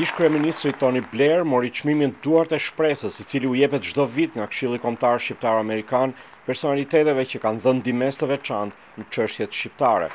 Ish-kryeministri Tony Blair mori çmimin Duart e Shpresës, i cili u jepet çdo vit nga Këshilli Kombëtar Shqiptar Amerikan personaliteteve që kanë dhënë ndihmesë të veçantë në çështjet shqiptare.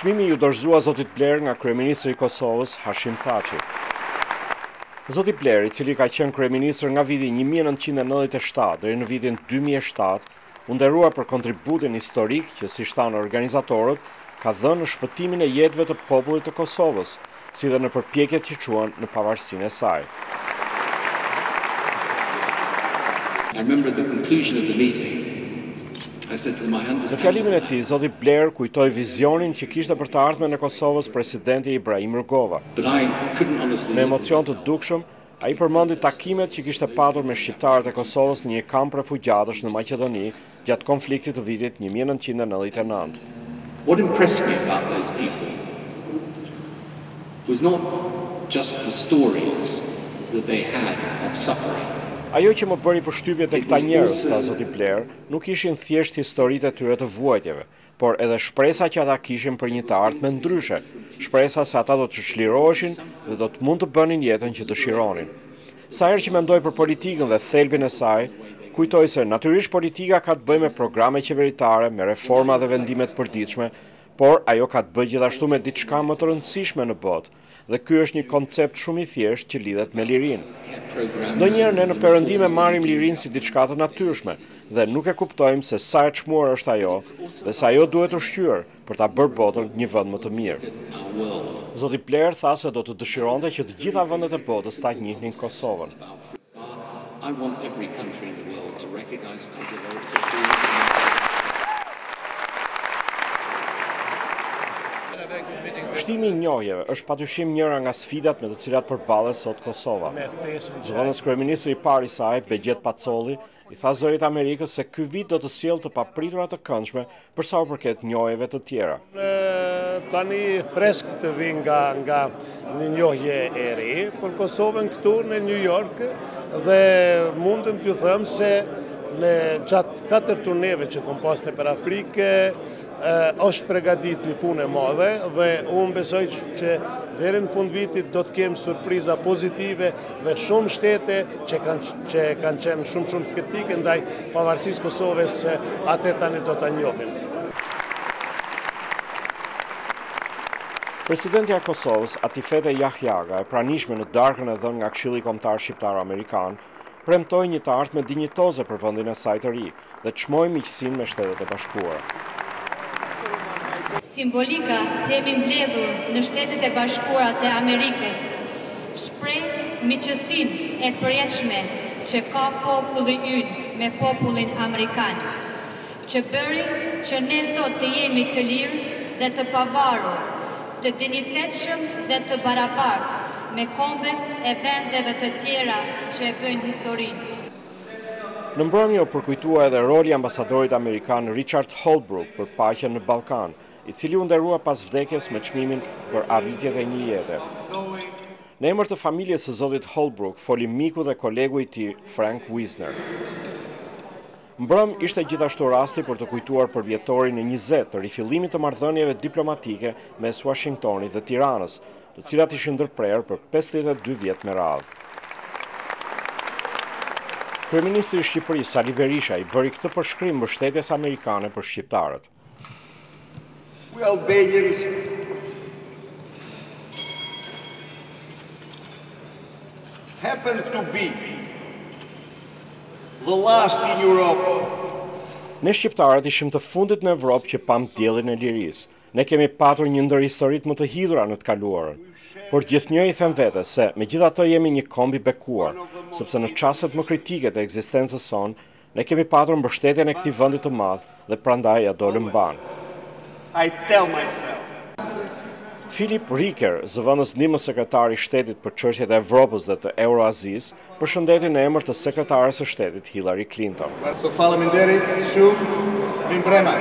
Çmimi iu dorëzua zotit Blair nga kryeministri i Kosovës, Hashim Thaçi. Zoti Blair, i cili ka qenë kryeministër nga viti një mijë e nëntëqind e nëntëdhjetë e shtatë deri në vitin dy mijë e shtatë, u nderua për kontributin historik që, siç thanë organizatorët, ka dhënë në shpëtimin e jetëve të popullit të Kosovës, si dhe në përpjekjet që çuan në pavarësinë e saj. Në fjalimin e tij, zoti Blair kujtoi vizionin që kishte për të ardhmen e Kosovës presidenti Ibrahim Rugova. Me emocion të dukshëm, ai përmendi takimet që kishte patur me shqiptarët e Kosovës në një kamp refugjatësh në Maqedoni gjatë konfliktit të vitit një mijë e nëntëqind e nëntëdhjetë e nëntë. Was not just the stories that they had of suffering. Ajo që më bëri përshtypje te këta njerëz, tha zoti Blair, nuk ishin thjesht historitë e tyre të vuajtjeve, por edhe shpresa që ata kishin për një të ardhme ndryshe, shpresa se ata do të çliroheshin dhe do të mund të bënin jetën që dëshironin. Sa herë që mendoj për politikën dhe thelbin e saj, kujtoj se natyrisht politika ka të bëjë me programe qeveritare, me reforma dhe vendime të përditshme, Por ajo ka të bëjë gjithashtu me diçka më të rëndësishme në botë, dhe ky është një koncept shumë i thjeshtë që lidhet me lirinë. Ndonjëherë ne në Perëndim e marrim lirinë si diçka të natyrshme dhe nuk e kuptojmë se sa e çmuar është ajo dhe se ajo duhet ushqyer për ta bërë botën një vend më të mirë. Zoti Blair tha se do të dëshironte që të gjitha vendet e botës ta njihnin Kosovën. Shtimi i njohjeve është pa dyshim njëra nga sfidat me të cilat përballet sot Kosova. Zëvendëskryeministri i parë i saj, Behgjet Pacolli, i tha Zërit të Amerikës se ky vit do të sjellë të papritura të këndshme për sa u përket njohjeve të tjera. Tani fresk të vij nga nga një njohje e re për Kosovën këtu në New York dhe mundem t'ju them se në gjatë katër turneve që kom pas nëpër Afrikë, Është pregadit një punë e madhe dhe unë besoj që deri në fund vitit do të kem surpriza pozitive dhe shumë shtete që kanë që kanë qenë shumë shumë skeptike ndaj pavarësisë Kosovës se atë tani do ta njohin. Presidentja e Kosovës, Atifete Jahjaga, e pranishme në darkën e dhënë nga Këshilli Kombëtar Shqiptar Amerikan, premtoi një të ardhme dinjitoze për vendin e saj të ri. dhe çmoj miqësinë me Shtetet e Bashkuara. Simbolika se jemi mbledhur në Shtetet e Bashkuara të Amerikës shpreh miqësinë e përjetshme që ka populli ynë me popullin amerikan, që bëri që ne sot të jemi të lirë dhe të pavarur, të dinjitetshëm dhe të barabartë me kombet e vendeve të tjera që e bëjnë historinë. Në mbrëmje u përkujtua edhe roli i ambasadorit amerikan Richard Holbrooke për paqen në Ballkan, i cili u nderua pas vdekjes me çmimin për arritjet e një jete. Në emër të familjes së zotit Holbrooke foli miku dhe kolegu i tij Frank Wisner. Mbrëmja ishte gjithashtu rasti për të kujtuar përvjetorin e 20 të rifillimit të marrëdhënieve diplomatike mes Washingtonit dhe Tiranës, të cilat ishin ndërprerë për pesëdhjetë e dy vjet me radhë. Kryeministri i Shqipërisë, Sali Berisha, i bëri këtë përshkrim mbështetjes amerikane për shqiptarët. We Albanians happen to be the last in Europe. Ne shqiptarët ishim të fundit në Evropë që pamë diellin e lirisë. Ne kemi patur një ndër historitë më të hidhura në të kaluarën, por gjithnjë i them vetes se megjithatë jemi një komb i bekuar, sepse në çastet më kritike të ekzistencës sonë, ne kemi patur mbështetjen e këtij vendi të madh dhe prandaj ia dolëm mbanë. Philip Reeker, zëvendës ndihmës sekretar i shtetit për çështjet e Evropës dhe të Euroazisë, përshëndeti në emër të Sekretares së Shtetit Hillary Clinton. Faleminderit shumë, mirëmbrëma.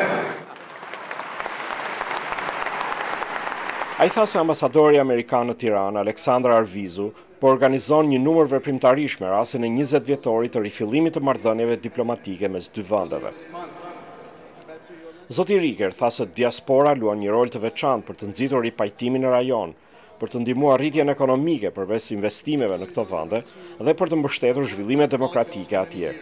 Ai tha se ambasadori amerikan në Tiranë, Aleksandër Arvizu, po organizon një numër veprimtarish me rastin e 20 vjetorit të rifillimit të marrëdhënieve diplomatike mes dy vendeve. Zoti Reeker tha se diaspora luan një rol të veçantë për të nxitur ripajtimin në rajon, për të ndihmuar rritjen ekonomike përveç investimeve në këto vende dhe për të mbështetur zhvillimet demokratike atje.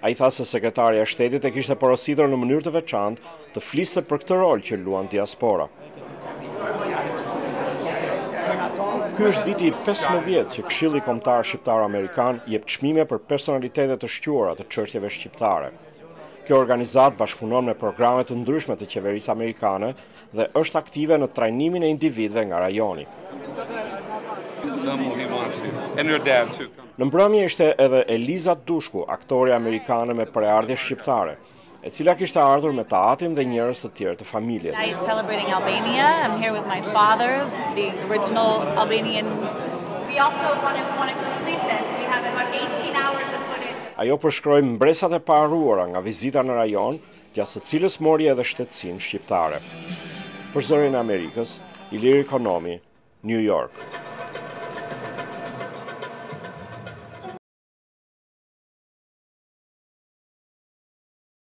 Ai tha se sekretarja e shtetit e kishte porositur në mënyrë të veçantë të fliste për këtë rol që luan diaspora. Ky është viti i 15 që Këshilli Kombëtar Shqiptar Amerikan jep çmime për personalitete të shquara të çështjeve shqiptare. Kjo organizatë bashkëpunon me programe të ndryshme të qeverisë amerikane dhe është aktive në trajnimin e individëve nga rajoni. Në mbrëmje ishte edhe Eliza Dushku, aktore amerikane me prejardhje shqiptare, e cila kishte ardhur me të atin dhe njerëz të tjerë të familjes. Ajo përshkroi mbresat e paharruara nga vizita në rajon, gjatë së cilës mori edhe shtetësinë shqiptare. Për Zërin e Amerikës, Ilir Ikonomi, Nju Jork.